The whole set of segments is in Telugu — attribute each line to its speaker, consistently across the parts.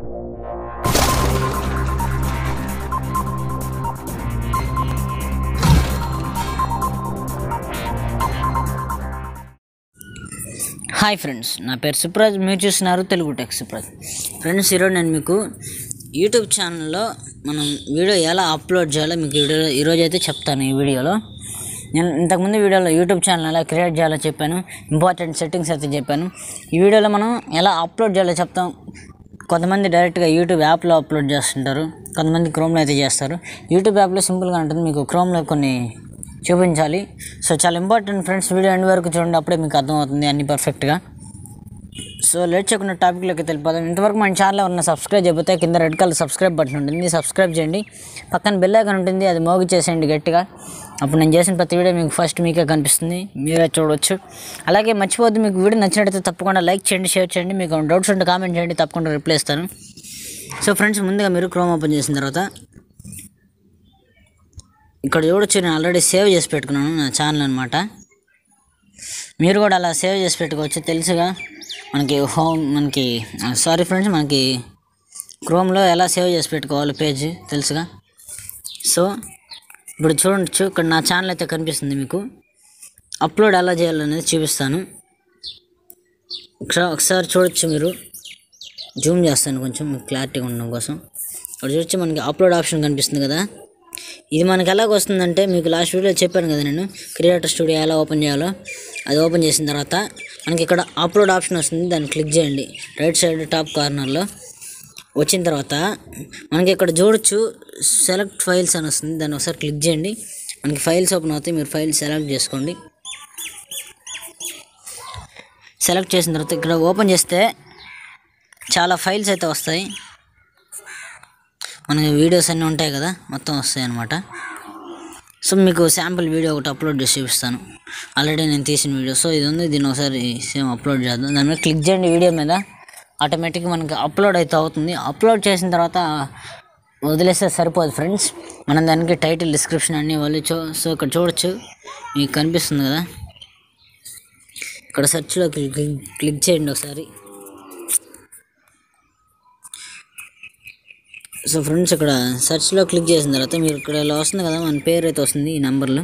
Speaker 1: హాయ్ ఫ్రెండ్స్ నా పేరు సుప్రాజ్ మీరు చూస్తున్నారు తెలుగు టెక్ సుప్రాజ్. ఫ్రెండ్స్ ఈరోజు నేను మీకు యూట్యూబ్ ఛానల్లో మనం వీడియో ఎలా అప్లోడ్ చేయాలో మీకు వీడియో ఈరోజు అయితే చెప్తాను ఈ వీడియోలో. నేను ఇంతకుముందు వీడియోలో యూట్యూబ్ ఛానల్ ఎలా క్రియేట్ చేయాలో చెప్పాను ఇంపార్టెంట్ సెట్టింగ్స్ అయితే చెప్పాను. ఈ వీడియోలో మనం ఎలా అప్లోడ్ చేయాలో చెప్తాం. కొంతమంది డైరెక్ట్గా యూట్యూబ్ యాప్లో అప్లోడ్ చేస్తుంటారు. కొంతమంది క్రోమ్లో అయితే చేస్తారు. యూట్యూబ్ యాప్లో సింపుల్గా ఉంటుంది. మీకు క్రోమ్లో కొన్ని చూపించాలి. సో చాలా ఇంపార్టెంట్ ఫ్రెండ్స్ వీడియో ఎండ్ వరకు చూడండి. అప్పుడే మీకు అర్థమవుతుంది అన్ని పర్ఫెక్ట్గా సో లేట్ చేయకుండా టాపిక్లోకి వెళ్ళిపోదాం. ఇంతవరకు మన ఛానల్లో ఉన్న సబ్స్క్రైబ్ చెబితే కింద రెడ్ కలర్ సబ్స్క్రైబ్ బటన్ ఉంటుంది. సబ్స్క్రైబ్ చేయండి. పక్కన బెల్ ఐకాన్ ఉంటుంది. అది మోగి చేసేయండి గట్టిగా. అప్పుడు నేను చేసిన ప్రతి వీడియో మీకు ఫస్ట్ మీకే కనిపిస్తుంది. మీరే చూడవచ్చు అలాగే మర్చిపోద్దు మీకు వీడియో నచ్చినట్టయితే తప్పకుండా లైక్ చేయండి షేర్ చేయండి. మీకు డౌట్స్ ఉంటే కామెంట్ చేయండి తప్పకుండా రిప్లై ఇస్తాను. సో ఫ్రెండ్స్ ముందుగా మీరు క్రోమ్ ఓపెన్ చేసిన తర్వాత ఇక్కడ చూడొచ్చు నేను ఆల్రెడీ సేవ్ చేసి పెట్టుకున్నాను నా ఛానల్ అనమాట మీరు కూడా అలా సేవ్ చేసి పెట్టుకోవచ్చు తెలుసుగా. మనకి హోమ్ మనకి సారీ ఫ్రెండ్స్ మనకి క్రోమ్లో ఎలా సేవ్ చేసి పెట్టుకోవాలి పేజ్ తెలుసుగా? సో ఇప్పుడు చూడొచ్చు ఇక్కడ నా ఛానల్ అయితే కనిపిస్తుంది మీకు. అప్లోడ్ ఎలా చేయాలనేది చూపిస్తాను. ఒకసారి ఒకసారి చూడొచ్చు మీరు. జూమ్ చేస్తాను కొంచెం మీకు క్లారిటీగా ఉండడం కోసం. ఇక్కడ చూడొచ్చు మనకి అప్లోడ్ ఆప్షన్ కనిపిస్తుంది కదా. ఇది మనకి ఎలాగ వస్తుందంటే మీకు లాస్ట్ వీడియోలో చెప్పాను కదా నేను క్రియేటర్ స్టూడియో ఎలా ఓపెన్ చేయాలో అది ఓపెన్ చేసిన తర్వాత మనకి ఇక్కడ అప్లోడ్ ఆప్షన్ వస్తుంది దాన్ని క్లిక్ చేయండి. రైట్ సైడ్ టాప్ కార్నర్లో వచ్చిన తర్వాత మనకి ఇక్కడ చూడొచ్చు సెలెక్ట్ ఫైల్స్ అని వస్తుంది దాన్ని ఒకసారి క్లిక్ చేయండి. మనకి ఫైల్స్ ఓపెన్ అవుతాయి మీరు ఫైల్ సెలెక్ట్ చేసుకోండి. సెలెక్ట్ చేసిన తర్వాత ఇక్కడ ఓపెన్ చేస్తే చాలా ఫైల్స్ అయితే వస్తాయి. మనకి వీడియోస్ అన్నీ ఉంటాయి కదా మొత్తం వస్తాయి అన్నమాట. సో మీకు శాంపుల్ వీడియో ఒకటి అప్లోడ్ చేసి చూపిస్తాను. ఆల్రెడీ నేను తీసిన వీడియో. సో ఇది ఉంది దీన్ని ఒకసారి సేమ్ అప్లోడ్ చేద్దాం. దాని మీద క్లిక్ చేయండి వీడియో మీద. ఆటోమేటిక్గా మనకి అప్లోడ్ అయితే అవుతుంది. అప్లోడ్ చేసిన తర్వాత వదిలేస్తే సరిపోదు ఫ్రెండ్స్. మనం దానికి టైటిల్ డిస్క్రిప్షన్ అన్నీ వాళ్ళు సో ఇక్కడ చూడొచ్చు మీకు కనిపిస్తుంది కదా. ఇక్కడ సెర్చ్లో క్లిక్ క్లిక్ చేయండి ఒకసారి. సో ఫ్రెండ్స్ ఇక్కడ సెర్చ్లో క్లిక్ చేసిన తర్వాత మీరు ఇక్కడ ఇలా వస్తుంది కదా మన పేరు అయితే వస్తుంది ఈ నెంబర్లో.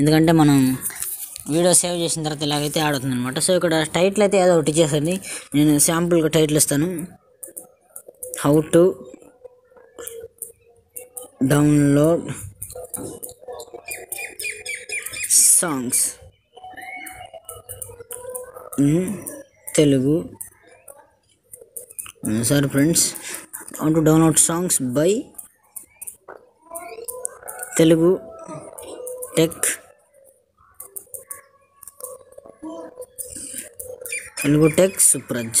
Speaker 1: ఎందుకంటే మనం వీడియో సేవ్ చేసిన తర్వాత ఇలాగైతే ఆడుతుంది అనమాట సో ఇక్కడ టైటిల్ అయితే ఏదో ఒకటి ఇచ్చేసండి నేను శాంపుల్గా టైటిల్ ఇస్తాను. How to download songs Telugu sorry friends how to download songs by Telugu tech Telugu tech Supraj.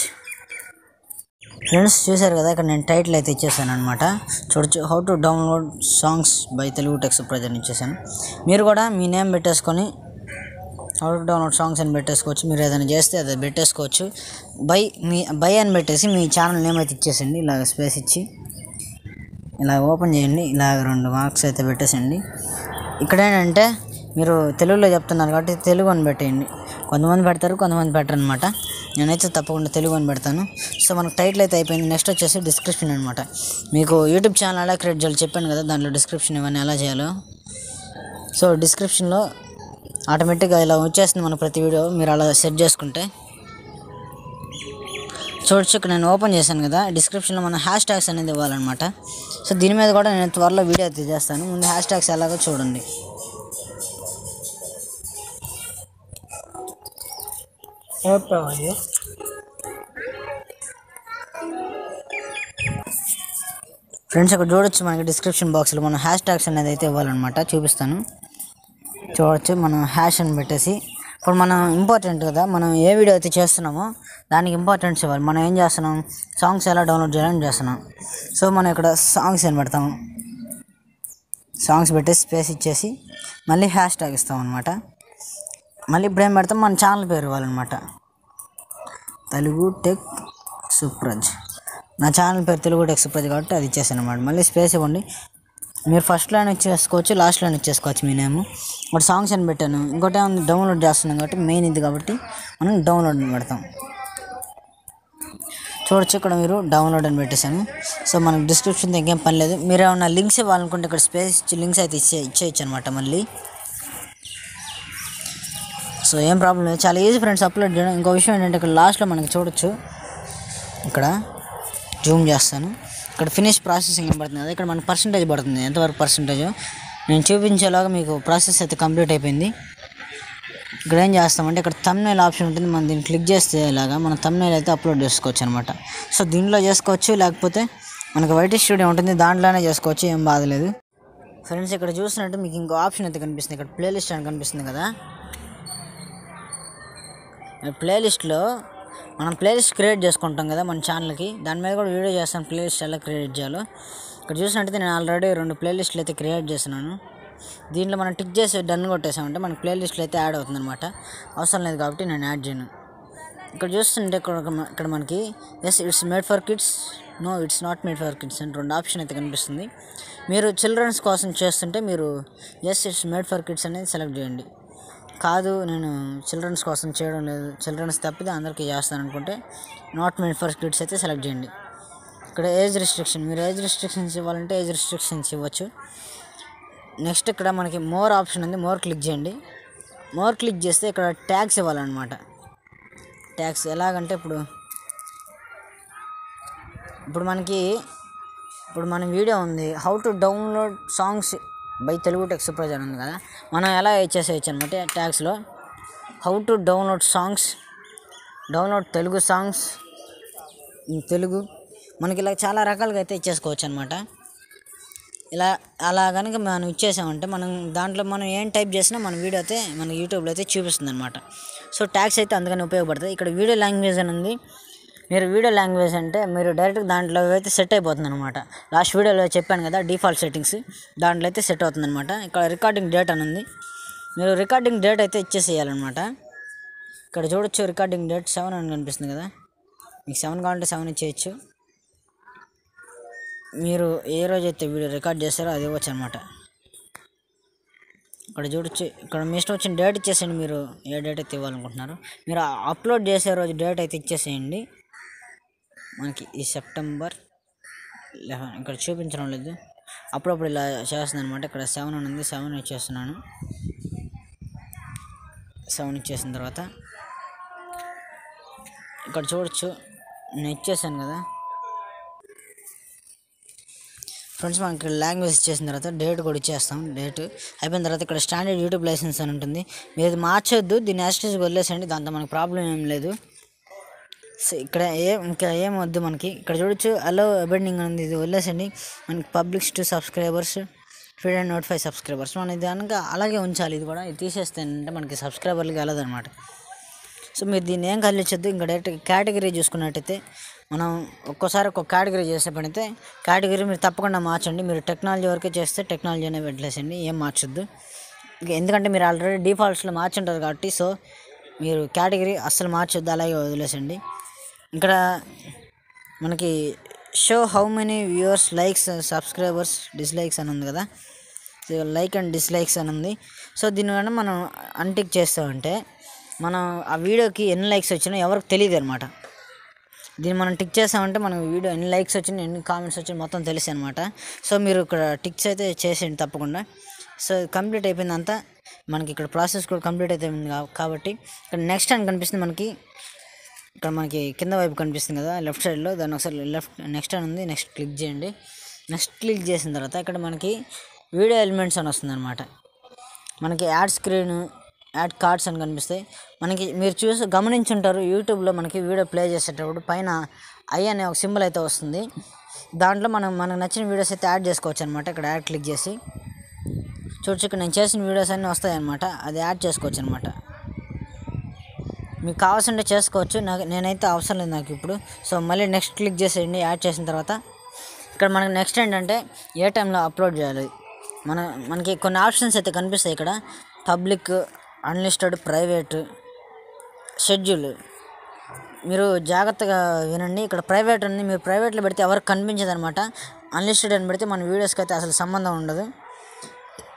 Speaker 1: Friends చూశారు కదా ఇక్కడ నేను టైటిల్ అయితే ఇచ్చేసాను అనమాట చూడొచ్చు how to download songs by Telugu tech Supraj అని ఇచ్చేసాను. మీరు కూడా మీ నేమ్ పెట్టేసుకొని అవుట్ టు డౌన్లోడ్ సాంగ్స్ అని పెట్టేసుకోవచ్చు. మీరు ఏదైనా చేస్తే అది పెట్టేసుకోవచ్చు. బై మీ బై అని పెట్టేసి మీ ఛానల్ నేమ్ అయితే ఇచ్చేసండి ఇలాగ స్పేస్ ఇచ్చి ఇలా ఓపెన్ చేయండి. ఇలాగ రెండు మార్క్స్ అయితే పెట్టేసండి ఇక్కడ ఏంటంటే మీరు తెలుగులో చెప్తున్నారు కాబట్టి తెలుగు అని పెట్టేయండి. కొంతమంది పెడతారు కొంతమంది పెట్టరు అనమాట నేనైతే తప్పకుండా తెలుగు అని పెడతాను. సో మనకు టైటిల్ అయితే అయిపోయింది. నెక్స్ట్ వచ్చేసి డిస్క్రిప్షన్ అనమాట మీకు యూట్యూబ్ ఛానల్ ఎలా క్రియేట్ చేయాలో చెప్పాను కదా. దాంట్లో డిస్క్రిప్షన్ ఇవన్నీ ఎలా చేయాలో. సో డిస్క్రిప్షన్లో ఆటోమేటిక్గా ఇలా వచ్చేస్తుంది మన ప్రతి వీడియో. మీరు అలా సెట్ చేసుకుంటే. చూడొచ్చు ఇక్కడ నేను ఓపెన్ చేశాను కదా. డిస్క్రిప్షన్లో మన హ్యాష్ ట్యాగ్స్ అనేది ఇవ్వాలన్నమాట. సో దీని మీద కూడా నేను త్వరలో వీడియో అయితే చేస్తాను ముందు హ్యాష్ ట్యాగ్స్ ఎలాగో చూడండి. ఫ్రెండ్స్ ఇక్కడ చూడొచ్చు మనకి డిస్క్రిప్షన్ బాక్స్లో మనం హ్యాష్ ట్యాగ్స్ అనేది అయితే ఇవ్వాలన్నమాట. చూపిస్తాను. చూడొచ్చు. మనం హ్యాష్ అని పెట్టేసి. ఇప్పుడు మనం ఇంపార్టెంట్ కదా మనం ఏ వీడియో అయితే చేస్తున్నామో దానికి ఇంపార్టెన్స్ ఇవ్వాలి. మనం ఏం చేస్తున్నాం? సాంగ్స్ ఎలా డౌన్లోడ్ చేయాలని చేస్తున్నాం. సో మనం ఇక్కడ సాంగ్స్ అని పెడతాము సాంగ్స్ పెట్టేసి స్పేస్ ఇచ్చేసి మళ్ళీ హ్యాష్ ట్యాగ్ ఇస్తాం అనమాట మళ్ళీ ఇప్పుడు ఏం పెడతాం? మన ఛానల్ పేరు ఇవ్వాలన్నమాట. తెలుగు టెక్ సుప్రజ్. నా ఛానల్ పేరు తెలుగు టెక్ సుప్రజ్ కాబట్టి అది ఇచ్చేసాను అనమాట మళ్ళీ స్పేస్ ఇవ్వండి. మీరు ఫస్ట్ లైన్ ఇచ్చేసుకోవచ్చు లాస్ట్ లైన్ ఇచ్చేసుకోవచ్చు మీ నేమ్ ఒకటి సాంగ్స్ అని పెట్టాను. ఇంకోటి డౌన్లోడ్ చేస్తున్నాం కాబట్టి మెయిన్ ఇది కాబట్టి మనం డౌన్లోడ్ అని పెడతాం. చూడొచ్చు ఇక్కడ మీరు డౌన్లోడ్ అని పెట్టేశాను. సో మనకు డిస్క్రిప్షన్ ఇంకేం పని లేదు. మీరు ఏమన్నా లింక్స్ ఇవ్వాలనుకుంటే ఇక్కడ స్పేస్ ఇచ్చి లింక్స్ అయితే ఇచ్చే ఇచ్చేయచ్చు అనమాట మళ్ళీ. సో ఏం ప్రాబ్లం లేదు. చాలా ఈజీ ఫ్రెండ్స్ అప్లోడ్ చేయడం. ఇంకో విషయం ఏంటంటే ఇక్కడ లాస్ట్లో మనకి చూడొచ్చు. ఇక్కడ జూమ్ చేస్తాను. ఇక్కడ ఫినిష్ ప్రాసెసింగ్ అని పడుతుంది? కదా ఇక్కడ మనకు పర్సంటేజ్ పడుతుంది. ఎంతవరకు పర్సంటేజ్ నేను చూపించేలాగా మీకు ప్రాసెస్ అయితే కంప్లీట్ అయిపోయింది. ఇక్కడ ఏం చేస్తామంటే ఇక్కడ తమ్నైల్ ఆప్షన్ ఉంటుంది. మనం దీన్ని క్లిక్ చేస్తే ఇలాగా మనం తమ్నైల్ అయితే అప్లోడ్ చేసుకోవచ్చు అనమాట సో దీనిలో చేసుకోవచ్చు లేకపోతే మనకు వైట్ స్టూడియో ఉంటుంది. దాంట్లోనే చేసుకోవచ్చు ఏం బాధలేదు ఫ్రెండ్స్ ఇక్కడ చూసినట్టు మీకు ఇంకో ఆప్షన్ అయితే కనిపిస్తుంది. ఇక్కడ ప్లేలిస్ట్ అని కనిపిస్తుంది కదా. ప్లేలిస్ట్లో మనం ప్లేలిస్ట్ క్రియేట్ చేసుకుంటాం కదా మన ఛానల్కి దాని మీద కూడా వీడియో చేస్తాను ప్లేలిస్ట్ ఎలా క్రియేట్ చేయాలో. ఇక్కడ చూసినట్టయితే నేను ఆల్రెడీ రెండు ప్లేలిస్ట్లు అయితే క్రియేట్ చేస్తున్నాను. దీంట్లో మనం టిక్ చేసి డన్ కొట్టేసామంటే మనకి ప్లేలిస్ట్లో అయితే యాడ్ అవుతుంది అనమాట అవసరం లేదు కాబట్టి నేను యాడ్ చేయను. ఇక్కడ చూస్తుంటే ఇక్కడ ఇక్కడ మనకి yes it's made for kids no it's not made for kids అని రెండు ఆప్షన్ అయితే కనిపిస్తుంది. మీరు చిల్డ్రన్స్ కోసం చేస్తుంటే మీరు yes it's made for kids అనేది సెలెక్ట్ చేయండి. కాదు నేను చిల్డ్రన్స్ కోసం చేయడం లేదు. చిల్డ్రన్స్ తప్పితే అందరికీ చేస్తాను అనుకుంటే నాట్ మేడ్ ఫర్ కిడ్స్ అయితే సెలెక్ట్ చేయండి. ఇక్కడ ఏజ్ రిస్ట్రిక్షన్ మీరు ఏజ్ రిస్ట్రిక్షన్స్ ఇవ్వాలంటే ఏజ్ రిస్ట్రిక్షన్స్ ఇవ్వచ్చు. నెక్స్ట్ ఇక్కడ మనకి మోర్ ఆప్షన్ ఉంది మోర్ క్లిక్ చేయండి. మోర్ క్లిక్ చేస్తే ఇక్కడ ట్యాక్స్ ఇవ్వాలన్నమాట. ట్యాక్స్ ఎలాగంటే ఇప్పుడు ఇప్పుడు మనకి ఇప్పుడు మన వీడియో ఉంది how to download songs by Telugu tech Supraj ఉంది కదా. మనం ఎలా ఇచ్చేసేయచ్చు అనమాట ట్యాక్స్లో how to download songs download Telugu songs Telugu. మనకి ఇలా చాలా రకాలుగా అయితే ఇచ్చేసుకోవచ్చు అనమాట. ఇలా అలా కనుక మనం ఇచ్చేసామంటే మనం దాంట్లో మనం ఏం టైప్ చేసినా మన వీడియో అయితే మన యూట్యూబ్లో అయితే చూపిస్తుంది అనమాట సో ట్యాక్స్ అయితే అందుకని ఉపయోగపడుతుంది ఇక్కడ వీడియో లాంగ్వేజ్ అని ఉంది మీరు వీడియో లాంగ్వేజ్ అంటే మీరు డైరెక్ట్ దాంట్లో అయితే సెట్ అయిపోతుంది అనమాట లాస్ట్ వీడియోలో చెప్పాను కదా డిఫాల్ట్ సెట్టింగ్స్. దాంట్లో అయితే సెట్ అవుతుంది అనమాట ఇక్కడ రికార్డింగ్ డేట్ అని ఉంది. మీరు రికార్డింగ్ డేట్ అయితే ఇచ్చేసేయాలన్నమాట. ఇక్కడ చూడొచ్చు రికార్డింగ్ డేట్ సెవెన్ అని కనిపిస్తుంది కదా. మీకు సెవెన్ కావాలంటే సెవెన్ ఇచ్చేయచ్చు. మీరు ఏ రోజైతే వీడియో రికార్డ్ చేస్తారో అది ఇవ్వచ్చు అనమాట ఇక్కడ చూడొచ్చు. ఇక్కడ మీ ఇష్టం వచ్చిన డేట్ ఇచ్చేసేయండి మీరు. ఏ డేట్ అయితే ఇవ్వాలనుకుంటున్నారు. మీరు అప్లోడ్ చేసే రోజు డేట్ అయితే ఇచ్చేసేయండి. మనకి ఈ సెప్టెంబర్ లెవెన్ ఇక్కడ చూపించడం లేదు. అప్పుడప్పుడు ఇలా చేస్తుంది అనమాట ఇక్కడ సెవెన్ అని ఉంది. సెవెన్ ఇచ్చేస్తున్నాను సెవెన్ ఇచ్చేసిన తర్వాత ఇక్కడ చూడొచ్చు. నేను ఇచ్చేసాను కదా. ఫ్రెండ్స్ మనకి ఇక్కడ లాంగ్వేజ్ ఇచ్చేసిన తర్వాత డేట్ కూడా ఇచ్చేస్తాం. డేట్ అయిపోయిన తర్వాత ఇక్కడ స్టాండర్డ్ యూట్యూబ్ లైసెన్స్ అని ఉంటుంది. మీరు ఇది మార్చొద్దు. దీన్ని యాస్టేజ్కి వదిలేసండి దాంతో మనకు ప్రాబ్లం ఏం లేదు. సో ఇక్కడ ఏం ఇంకా ఏం వద్దు మనకి. ఇక్కడ చూడొచ్చు అలో అబెండింగ్ ఉంది. ఇది వదిలేసండి మనకి publish to subscribers feed and notify subscribers మనం ఇది కనుక అలాగే ఉంచాలి. ఇది కూడా ఇది తీసేస్తే ఏంటంటే మనకి సబ్స్క్రైబర్లు కలదనమాట సో మీరు దీన్ని ఏం కలిచొద్దు ఇంకా డైరెక్ట్ కేటగిరీ చూసుకున్నట్టయితే మనం ఒక్కోసారి ఒక్కొక్క కేటగిరీ చేసే పని కేటగిరీ మీరు తప్పకుండా మార్చండి. మీరు టెక్నాలజీ వరకే చేస్తే టెక్నాలజీ అనే పెట్టలేసండి ఏం మార్చొద్దు. ఎందుకంటే మీరు ఆల్రెడీ డిఫాల్ట్స్లో మార్చుంటారు కాబట్టి సో మీరు కేటగిరీ అస్సలు మార్చొద్దు. అలాగే వదిలేసండి ఇక్కడ మనకి show how many viewers likes subscribers dislikes అని ఉంది కదా. లైక్ అండ్ డిస్లైక్స్ అని ఉంది. సో దీనివల్ల మనం అన్టిక్ చేస్తామంటే మనం ఆ వీడియోకి ఎన్ని లైక్స్ వచ్చినా ఎవరికి తెలియదు అనమాట. దీన్ని మనం టిక్ చేసామంటే మనం వీడియో ఎన్ని లైక్స్ వచ్చినాయి ఎన్ని కామెంట్స్ వచ్చినాయి మొత్తం తెలుసు అనమాట. సో మీరు ఇక్కడ టిక్స్ అయితే చేసేయండి తప్పకుండా. సో కంప్లీట్ అయిపోయిందంతా మనకి ఇక్కడ ప్రాసెస్ కూడా కంప్లీట్ అయిపోయింది కాబట్టి ఇక్కడ నెక్స్ట్ అని కనిపిస్తుంది మనకి ఇక్కడ మనకి కింద వైపు కనిపిస్తుంది కదా లెఫ్ట్ సైడ్లో దాన్ని ఒకసారి లెఫ్ట్ నెక్స్ట్ అని ఉంది. నెక్స్ట్ క్లిక్ చేయండి. నెక్స్ట్ క్లిక్ చేసిన తర్వాత ఇక్కడ మనకి వీడియో ఎలిమెంట్స్ అని వస్తుంది అనమాట మనకి యాడ్ స్క్రీన్ యాడ్ కార్డ్స్ అని కనిపిస్తాయి. మనకి మీరు చూసి గమనించుంటారు యూట్యూబ్లో మనకి వీడియో ప్లే చేసేటప్పుడు పైన ఐ అనే ఒక సింబల్ అయితే వస్తుంది. దాంట్లో మనం మనకు నచ్చిన వీడియోస్ అయితే యాడ్ చేసుకోవచ్చు అనమాట ఇక్కడ యాడ్ క్లిక్ చేసి. చూడచ్చు ఇక్కడ నేను చేసిన వీడియోస్ అన్నీ వస్తాయి అనమాట అది యాడ్ చేసుకోవచ్చు అనమాట మీకు కావాల్సింటే చేసుకోవచ్చు. నాకు నేనైతే అవసరం లేదు నాకు ఇప్పుడు. సో మళ్ళీ నెక్స్ట్ క్లిక్ చేసేయండి యాడ్ చేసిన తర్వాత. ఇక్కడ మనకి నెక్స్ట్ ఏంటంటే ఏ టైంలో అప్లోడ్ చేయాలి. మన మనకి కొన్ని ఆప్షన్స్ అయితే కనిపిస్తాయి ఇక్కడ. పబ్లిక్ అన్లిస్టెడ్ ప్రైవేట్ షెడ్యూల్ మీరు జాగ్రత్తగా వినండి. ఇక్కడ ప్రైవేట్ ఉంది మీరు ప్రైవేట్లో పెడితే ఎవరికి కనిపించదు అనమాట అన్లిస్టెడ్ అని పెడితే మన వీడియోస్కి అయితే అసలు సంబంధం ఉండదు.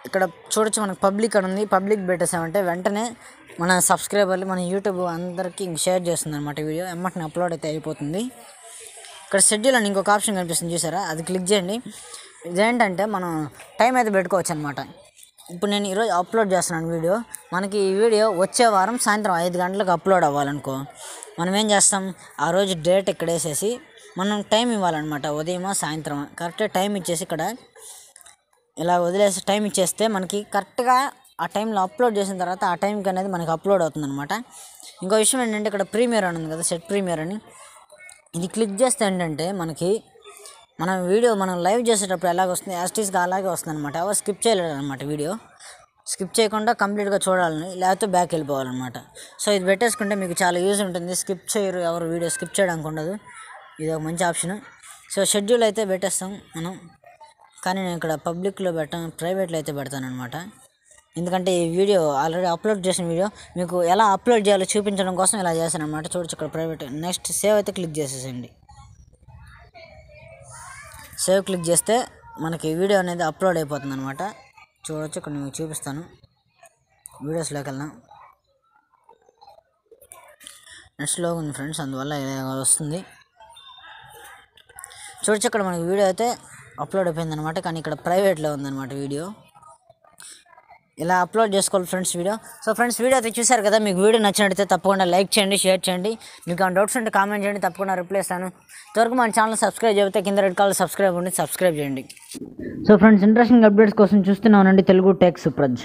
Speaker 1: ఇక్కడ చూడొచ్చు మనకు పబ్లిక్ అని ఉంది. పబ్లిక్ పెట్టేసామంటే వెంటనే మన సబ్స్క్రైబర్లు మన యూట్యూబ్ అందరికీ షేర్ చేస్తుంది అనమాట వీడియో. ఎమ్మటిని అప్లోడ్ అయితే అయిపోతుంది. ఇక్కడ షెడ్యూల్ అని ఇంకొక ఆప్షన్ కనిపిస్తుంది చూసారా? అది క్లిక్ చేయండి. ఇదేంటంటే మనం టైం అయితే పెట్టుకోవచ్చు అనమాట ఇప్పుడు నేను ఈరోజు అప్లోడ్ చేస్తున్నాను వీడియో. మనకి ఈ వీడియో వచ్చే వారం సాయంత్రం ఐదు గంటలకు అప్లోడ్ అవ్వాలనుకో మనం ఏం చేస్తాం? ఆ రోజు డేట్ ఇక్కడ వేసేసి మనం టైం ఇవ్వాలన్నమాట. ఉదయమా సాయంత్రం కరెక్ట్గా టైం ఇచ్చేసి ఇక్కడ ఇలా వదిలేసి టైం ఇచ్చేస్తే మనకి కరెక్ట్గా ఆ టైంలో అప్లోడ్ చేసిన తర్వాత ఆ టైంకి అనేది మనకి అప్లోడ్ అవుతుందన్నమాట. ఇంకో విషయం ఏంటంటే ఇక్కడ ప్రీమియర్ అని ఉంది కదా సెట్ ప్రీమియర్ అని. ఇది క్లిక్ చేస్తే ఏంటంటే మనకి మనం వీడియో మనం లైవ్ చేసేటప్పుడు ఎలాగ వస్తుంది యాస్టీస్గా అలాగే వస్తుంది అనమాట ఎవరు స్కిప్ చేయలేరు అనమాట వీడియో. స్కిప్ చేయకుండా కంప్లీట్గా చూడాలని లేకపోతే బ్యాక్ వెళ్ళిపోవాలన్నమాట. సో ఇది పెట్టేసుకుంటే మీకు చాలా యూజ్ ఉంటుంది. స్కిప్ చేయరు ఎవరు వీడియో స్కిప్ చేయడానికి ఉండదు. ఇది ఒక మంచి ఆప్షన్. సో షెడ్యూల్ అయితే పెట్టేస్తాం మనం. కానీ నేను ఇక్కడ పబ్లిక్లో పెట్టాను ప్రైవేట్లో అయితే పెడతాను అనమాట ఎందుకంటే ఈ వీడియో ఆల్రెడీ అప్లోడ్ చేసిన వీడియో మీకు ఎలా అప్లోడ్ చేయాలో చూపించడం కోసం ఇలా చేశాను అనమాట చూడొచ్చు ఇక్కడ ప్రైవేట్. నెక్స్ట్ సేవ్ అయితే క్లిక్ చేసేసండి సేవ్ క్లిక్ చేస్తే మనకి వీడియో అనేది అప్లోడ్ అయిపోతుంది అనమాట చూడొచ్చు ఇక్కడ మీకు చూపిస్తాను. వీడియోస్లోకి వెళ్దాం. నెక్స్ట్లో ఉంది ఫ్రెండ్స్ అందువల్ల వస్తుంది. చూడొచ్చు ఇక్కడ మనకి వీడియో అయితే అప్లోడ్ అయిపోయింది అనమాట కానీ ఇక్కడ ప్రైవేట్లో ఉందన్నమాట వీడియో. ఇలా అప్లోడ్ చేసుకోవాలి friends video. So friends video అయితే చూశారు కదా మీకు వీడియో నచ్చినట్టయితే తప్పకుండా లైక్ చేయండి షేర్ చేయండి. మీకు ఆ డౌట్స్ ఉంటే కామెంట్ చేయండి తప్పకుండా రిప్లై ఇస్తాను. ఇంతవరకు మన ఛానల్ సబ్స్క్రైబ్ చెబితే కింద రెడ్ కాల్ సబ్స్క్రైబ్ ఉండి సబ్స్క్రైబ్ చేయండి. సో ఫ్రెండ్స్ ఇంట్రెస్టింగ్ అప్డేట్స్ కోసం చూస్తున్నానండి తెలుగు టెక్ సుప్రజ్.